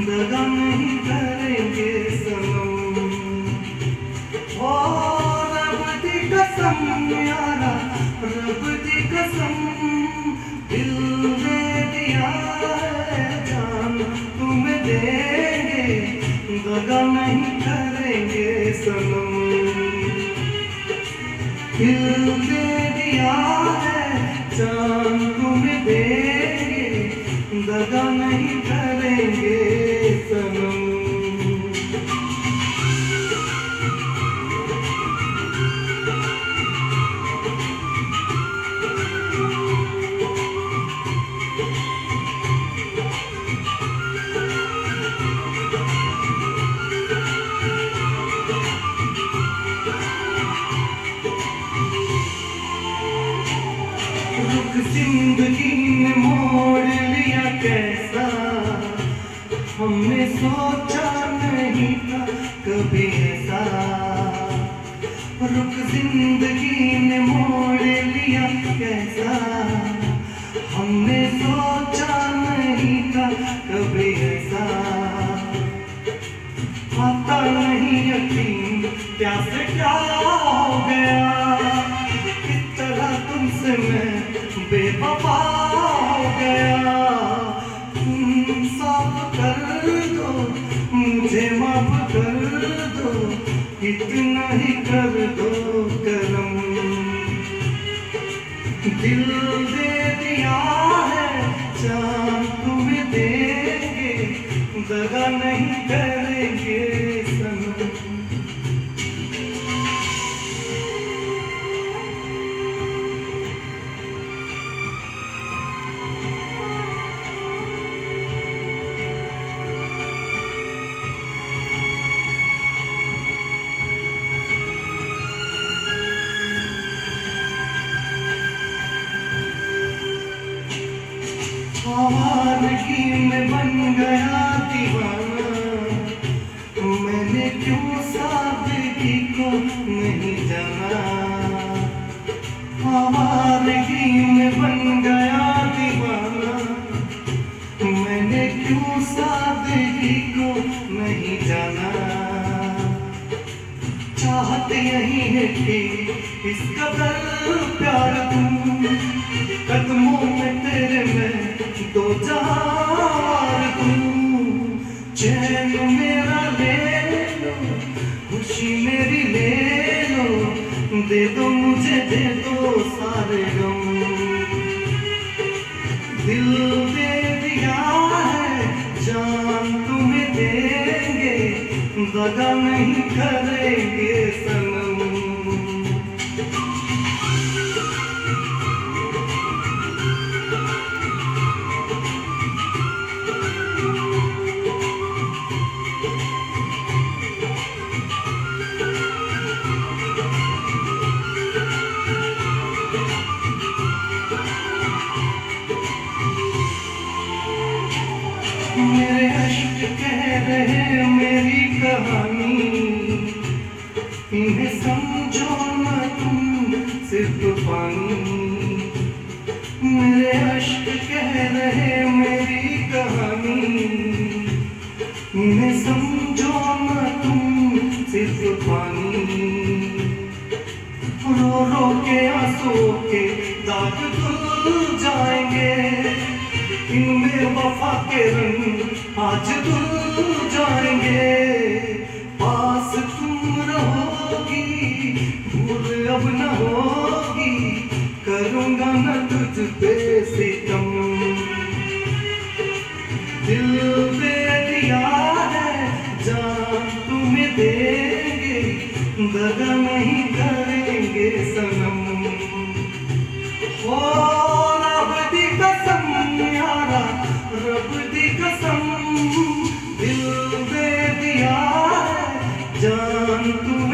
दगा नहीं करेंगे सनम। ओ, रब दी कसम, यारा, रब दी कसम, दिल दे दिया है जान तुम्हें देंगे दगा नहीं करेंगे सनम। दिल दे तुम्हें देंगे दगा नहीं रुख ज़िंदगी ने मोड़ लिया कैसा हमने सोचा नहीं था कभी ऐसा रुख ज़िंदगी ने मोड़ लिया कैसा हमने सोचा नहीं था कभी ऐसा आता नहीं यकीन प्यास क्या हो गया किस तरह तुमसे मैं बेवफा तुम कर दो, मुझे कर दो, इतना ही कर दो दिल दे दिया है देंगे दगा नहीं करेंगे यही है कि इस कदर प्यार दूँ कदमों में तेरे मैं दो जार दूँ चैन मेरा ले लो, खुशी मेरी ले लो, दे दो मुझे, दे दो सारे गम। दिल दे दिया है, जान तुम्हें देंगे दगा नहीं करेंगे सनम अश्क कह रहे मेरी कहानी। इन्हें समझो न तुम, सिर्फ़ पानी। मेरे अश्क कह रहे मेरी कहानी। इन्हें समझो न तुम, सिर्फ़ पानी। रो रो के आँसू के दाग धुल जाएँगे। इनमें वफा के रंग आज तू जाएँगे। Thank you.